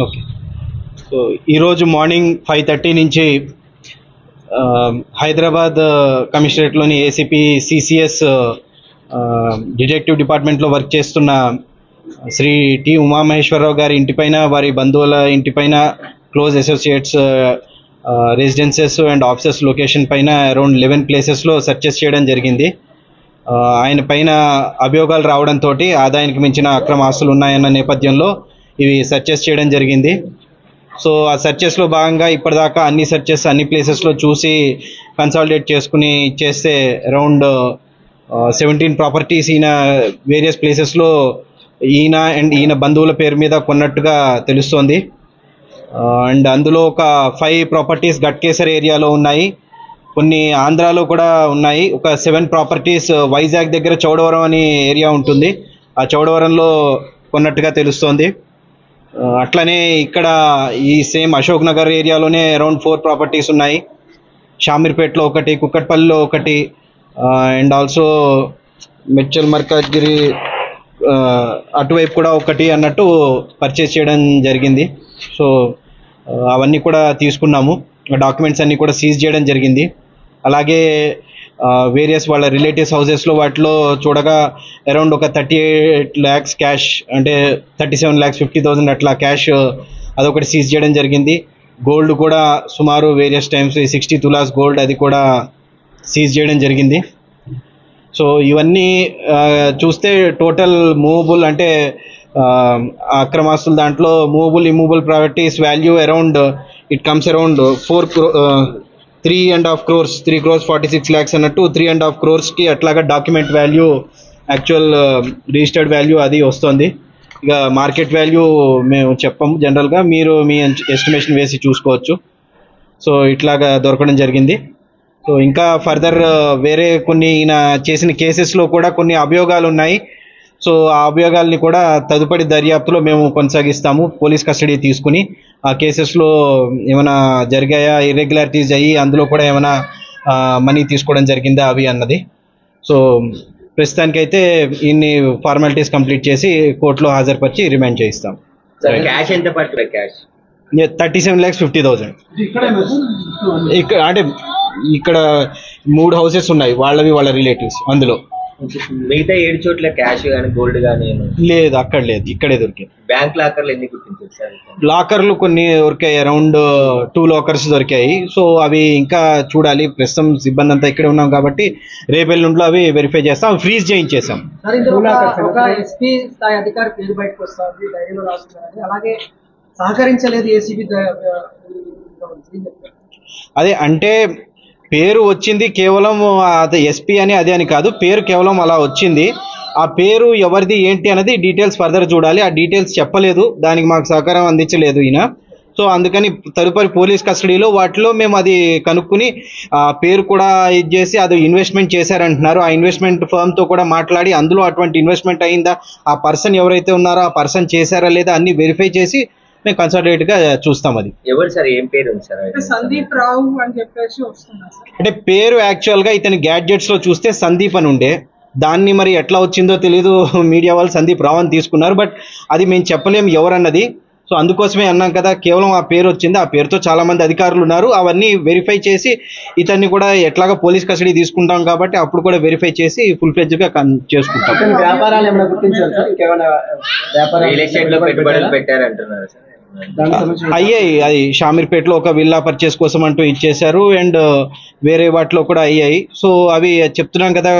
Okay so ఈరోజు morning five thirty నుంచి um, Hyderabad కమిషనరేట్లోని ఏసీపీ సిసిఎస్ డిటెక్టివ్ డిపార్ట్మెంట్లో వర్క్ చేస్తున్న uh, శ్రీ టి ఉమామహేశ్వరరావు గారి ఇంటిపైన వారి బంధువుల ఇంటిపైన close associates residences and offices location పైన అరౌండ్ లెవెన్ ప్లేసెస్లో సర్చెస్ చేయడం జరిగింది. Uh, ఆయన పైన అభియోగాలు రావడంతో ఆదాయానికి మించిన అక్రమ ఆస్తులు ఉన్నాయన్న నేపథ్యంలో ఇవి సర్చెస్ చేయడం జరిగింది. సో ఆ సర్చెస్లో భాగంగా ఇప్పటిదాకా అన్ని సర్చెస్ అన్ని ప్లేసెస్లో చూసి కన్సాలిడేట్ చేసుకుని చేస్తే అరౌండ్ సెవెంటీన్ ప్రాపర్టీస్ ఈయన వేరియస్ ప్లేసెస్లో ఈయన అండ్ ఈయన బంధువుల పేరు మీద కొన్నట్టుగా తెలుస్తోంది. అండ్ అందులో ఒక ఫైవ్ ప్రాపర్టీస్ గట్కేసర్ ఏరియాలో ఉన్నాయి. కొన్ని ఆంధ్రాలో కూడా ఉన్నాయి. ఒక సెవెన్ ప్రాపర్టీస్ వైజాగ్ దగ్గర చౌడవరం అనే ఏరియా ఉంటుంది. ఆ చౌడవరంలో కొన్నట్టుగా తెలుస్తోంది. అట్లనే ఇక్కడ ఈ సేమ్ అశోక్ నగర్ ఏరియాలోనే అరౌండ్ ఫోర్ ప్రాపర్టీస్ ఉన్నాయి. షామీర్పేటలో ఒకటి కుక్కట్పల్లిలో ఒకటి అండ్ ఆల్సో మెడ్చల్ మర్కాజ్గిరి అటువైపు కూడా ఒకటి అన్నట్టు పర్చేస్ చేయడం జరిగింది. సో అవన్నీ కూడా తీసుకున్నాము. డాక్యుమెంట్స్ అన్నీ కూడా సీజ్ చేయడం జరిగింది. అలాగే వేరియస్ వాళ్ళ రిలేటివ్స్ హౌసెస్లో వాటిలో చూడగా అరౌండ్ ఒక థర్టీ ఎయిట్ ల్యాక్స్ క్యాష్ అంటే thirty seven lakhs fifty thousand అట్లా క్యాష్ అదొకటి సీజ్ చేయడం జరిగింది. గోల్డ్ కూడా సుమారు various times sixty tolas gold అది కూడా సీజ్ చేయడం జరిగింది. సో ఇవన్నీ చూస్తే టోటల్ మూవబుల్ అంటే అక్రమాస్తుల దాంట్లో movable immovable properties value around it comes around four crore three and half crores three crores forty six lakhs అన్నట్టు త్రీ అండ్ హాఫ్ క్రోర్స్కి అట్లాగా document value actual registered value అది వస్తుంది. ఇక మార్కెట్ వాల్యూ మేము చెప్పము జనరల్గా మీరు మీ ఎస్టిమేషన్ వేసి చూసుకోవచ్చు. సో ఇట్లాగా దొరకడం జరిగింది. సో ఇంకా ఫర్దర్ వేరే కొన్ని ఈయన చేసిన కేసెస్లో కూడా కొన్ని అభియోగాలు ఉన్నాయి సో ఆ అభియోగాల్ని కూడా తదుపరి దర్యాప్తులో మేము కొనసాగిస్తాము. పోలీస్ కస్టడీ తీసుకుని ఆ కేసెస్లో ఏమైనా జరిగాయా ఇర్రెగ్యులారిటీస్ అయ్యి అందులో కూడా ఏమైనా మనీ తీసుకోవడం జరిగిందా అవి అన్నది. సో ప్రస్తుతానికైతే ఇన్ని ఫార్మాలిటీస్ కంప్లీట్ చేసి కోర్టులో హాజరుపరిచి రిమాండ్ చేయిస్తాం. సార్ క్యాష్ ఎంత పడుతుంది cash thirty seven lakhs fifty thousand ఇక్కడ అంటే ఇక్కడ మూడు హౌసెస్ ఉన్నాయి వాళ్ళవి వాళ్ళ రిలేటివ్స్ అందులో. మిగతా ఏడు చోట్ల క్యాష్ కానీ గోల్డ్ కానీ లేదు అక్కడ లేదు ఇక్కడే దొరికాయి బ్యాంక్ లాకర్లు ఎన్ని గుర్తించారు సార్ లాకర్లు కొన్ని దొరికాయి అరౌండ్ టూ లాకర్స్ దొరికాయి సో అవి ఇంకా చూడాలి ప్రస్తుతం సిబ్బంది అంతా ఇక్కడే ఉన్నాం కాబట్టి రేపెల్లుండిలో అవి వెరిఫై చేస్తాం ఫ్రీజ్ చేయించేసాం ఎస్పీ స్థాయి అధికారి పేరు బయటకు వస్తుంది డైరీలో అలాగే సహకరించలేదు ఏసీబీ అదే అంటే పేరు వచ్చింది కేవలం అది ఎస్పీ అని అదే అని కాదు పేరు కేవలం అలా వచ్చింది. ఆ పేరు ఎవరిది ఏంటి అనేది డీటెయిల్స్ ఫర్దర్ చూడాలి. ఆ డీటెయిల్స్ చెప్పలేదు దానికి మాకు సహకారం అందించలేదు ఈయన. సో అందుకని తదుపరి పోలీస్ కస్టడీలో వాటిలో మేము అది కనుక్కుని ఆ పేరు కూడా ఇది చేసి అది ఇన్వెస్ట్మెంట్ చేశారంటున్నారు. ఆ ఇన్వెస్ట్మెంట్ ఫర్మ్తో కూడా మాట్లాడి అందులో అటువంటి ఇన్వెస్ట్మెంట్ అయిందా? ఆ పర్సన్ ఎవరైతే ఉన్నారో ఆ పర్సన్ చేశారా లేదా అన్ని వెరిఫై చేసి మేము కన్సల్టేట్గా చూస్తాం అది. ఎవరు సార్? ఏం పేరు ఉంది సార్? అంటే సందీప్ రావు అని చెప్పేసి వస్తున్నారు సార్? అంటే పేరు యాక్చువల్గా ఇతని గ్యాడ్జెట్స్లో చూస్తే సందీప్ అని ఉండే. దాన్ని మరి ఎట్లా వచ్చిందో తెలియదు మీడియా వాళ్ళు సందీప్ రావు అని తీసుకున్నారు. బట్ అది మేము చెప్పలేము ఎవరన్నది. సో అందుకోసమే అన్నాం కదా కేవలం ఆ పేరు వచ్చింది. ఆ పేరుతో చాలా మంది అధికారులు ఉన్నారు. అవన్నీ వెరిఫై చేసి ఇతన్ని కూడా ఎట్లాగా పోలీస్ కస్టడీ తీసుకుంటాం కాబట్టి అప్పుడు కూడా వెరిఫై చేసి ఫుల్ ఫ్లెడ్జ్గా కన్- చేసుకుంటాం. వ్యాపారాలు ఏమైనా గుర్తించారు సార్? ఇంకేమైనా రియల్ ఎస్టేట్లో పెట్టుబడులు పెట్టారంటున్నారు సార్. అయ్యాయి అది షామీర్పేటలో ఒక విల్లా పర్చేస్ కోసం అంటూ ఇచ్చేశారు అండ్ వేరే వాటిలో కూడా అయ్యాయి. సో అవి చెప్తున్నాం కదా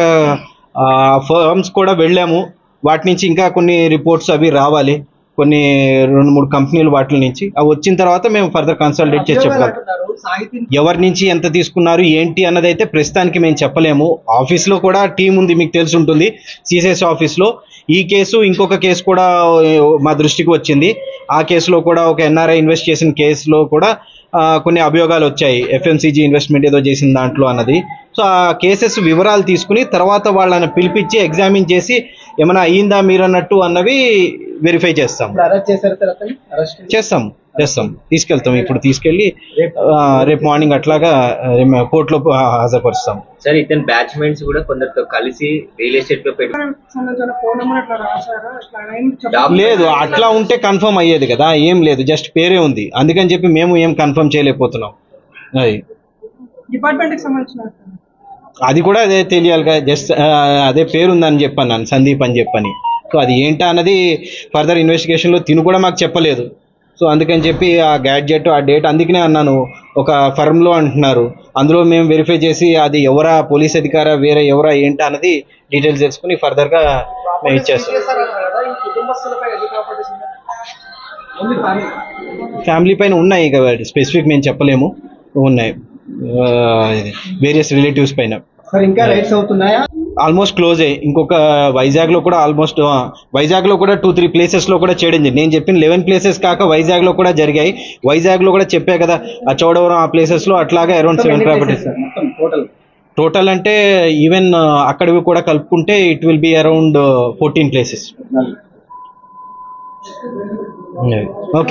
ఫర్మ్స్ కూడా వెళ్ళాము. వాటి నుంచి ఇంకా కొన్ని రిపోర్ట్స్ అవి రావాలి. కొన్ని రెండు మూడు కంపెనీలు వాటి నుంచి. అవి వచ్చిన తర్వాత మేము ఫర్దర్ కన్సల్టేట్ చేసి చెప్పగలం సాహితీ ఎవరి నుంచి ఎంత తీసుకున్నారు ఏంటి అన్నది అయితే ప్రస్తుతానికి మేము చెప్పలేము. ఆఫీస్లో కూడా టీం ఉంది మీకు తెలిసి ఉంటుంది. సిసిఎస్ ఆఫీస్లో ఈ కేసు ఇంకొక కేసు కూడా మా దృష్టికి వచ్చింది. ఆ కేసులో కూడా ఒక ఎన్ఆర్ఐ ఇన్వెస్ట్ చేసిన కేసులో కూడా కొన్ని అభియోగాలు వచ్చాయి. ఎఫ్ఎంసీజీ ఇన్వెస్ట్మెంట్ ఏదో చేసిన దాంట్లో అన్నది. సో ఆ కేసెస్ వివరాలు తీసుకుని తర్వాత వాళ్ళని పిలిపించి ఎగ్జామిన్ చేసి ఏమైనా అయ్యిందా మీరు అన్నట్టు అన్నవి వెరిఫై చేస్తాం. చేస్తాం చేస్తాం. తీసుకెళ్తాం ఇప్పుడు తీసుకెళ్ళి ఆ, రేపు మార్నింగ్ అట్లాగా కోర్టులో హాజరుపరుస్తాం. సార్ ఇతని బ్యాచ్మెంట్స్ కూడా కొందరితో కలిసి రియల్ ఎస్టేట్లో లేదు అట్లా ఉంటే కన్ఫర్మ్ అయ్యేది కదా ఏం లేదు జస్ట్ పేరే ఉంది. అందుకని చెప్పి మేము ఏం కన్ఫర్మ్ చేయలేకపోతున్నాం. అది డిపార్ట్మెంట్ సంబంధించిన అది కూడా అదే తెలియాలిగా జస్ట్ అదే పేరు ఉందని చెప్పాను నేను సందీప్ అని చెప్పని. సో అది ఏంటా అన్నది ఫర్దర్ ఇన్వెస్టిగేషన్లో తిను కూడా మాకు చెప్పలేదు. సో అందుకని చెప్పి ఆ గ్యాడ్జెట్ ఆ డేట్ అందుకనే అన్నాను. ఒక ఫర్మ్లో అంటున్నారు. అందులో మేము వెరిఫై చేసి అది ఎవరా పోలీస్ అధికార వేరే ఎవరా ఏంటా అన్నది డీటెయిల్స్ తెలుసుకుని ఫర్దర్గా మేము ఇచ్చేస్తాం. ఫ్యామిలీ పైన ఉన్నాయి ఇక స్పెసిఫిక్ మేము చెప్పలేము. ఉన్నాయి. వేరియస్ రిలేటివ్స్ పైన. సార్ ఇంకా రైట్స్ అవుతున్నాయా? ఆల్మోస్ట్ క్లోజ్ అయ్యి ఇంకొక వైజాగ్లో కూడా ఆల్మోస్ట్ వైజాగ్లో కూడా టూ త్రీ ప్లేసెస్లో కూడా చేయడం జరిగింది. నేను చెప్పిన లెవెన్ ప్లేసెస్ కాక వైజాగ్లో కూడా జరిగాయి. వైజాగ్లో కూడా చెప్పా కదా ఆ చౌడవరం ఆ ప్లేసెస్లో అట్లాగే around seven properties total total అంటే ఈవెన్ అక్కడివి కూడా కలుపుకుంటే it will be around fourteen places okay